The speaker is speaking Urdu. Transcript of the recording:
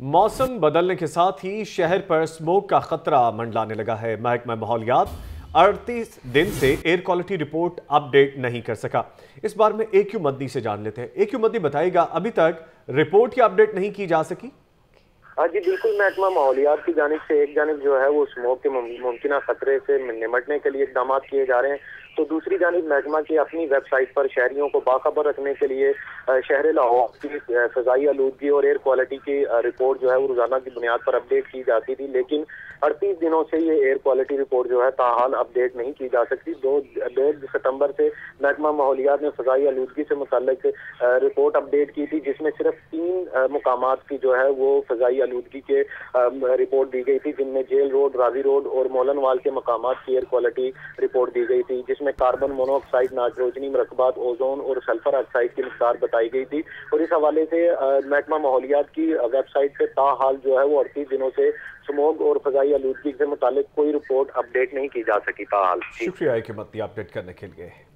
موسم بدلنے کے ساتھ ہی شہر پر سموک کا خطرہ منڈلانے لگا ہے۔ محکمہ ماحولیات اڑتیس دن سے air quality report update نہیں کر سکا۔ اس بار میں ایک کیو مدنی سے جان لیتے ہیں۔ ایک کیو مدنی بتائے گا، ابھی تک رپورٹ کی اپ ڈیٹ نہیں کی جا سکی؟ ہاں جی بالکل محکمہ ماحولیات کی جانب سے ایک جانب جو ہے وہ سموک کے ممکنہ خطرے سے نمٹنے کے لیے اقدامات کیے جا رہے ہیں۔ تو دوسری جانب محکمہ کی اپنی ویب سائٹ پر شہریوں کو باخبر رکھنے کے لیے شہر لاہور کی فضائی آلودگی اور ایئر کوالٹی کی رپورٹ جو ہے وہ روزانہ کی بنیاد پر اپڈیٹ کی جاتی تھی، لیکن اڑتیس دنوں سے یہ ایئر کوالٹی رپورٹ جو ہے تاحال اپڈیٹ نہیں کی جا سکتی۔ دو دو ستمبر سے محکمہ ماحولیات نے فضائی آلودگی سے متعلق رپورٹ اپڈیٹ کی تھی، جس میں صرف تین مقامات کی جو ہے وہ فضائی آلودگی کے رپورٹ دی گئی تھی، جن میں جیل روڈ، راضی روڈ اور مولن وال کے مقامات کی ایئر کوالٹی رپورٹ دی گئی تھی، جس میں کاربن مونو آکسائڈ مرکبات، اوزون اور سلفر آکسائڈ کی مقدار بتائی گئی تھی اور اس حوالے سے محکمہ ماحولیات کی ویب سائٹ سے تاحال جو ہے وہ اڑتیس دنوں سے سموگ اور فضائی آلودگی سے متعلق کوئی رپورٹ اپڈیٹ نہیں کی جا سکی تاحال جی۔ شکریہ اپڈیٹ کرنے کے لیے۔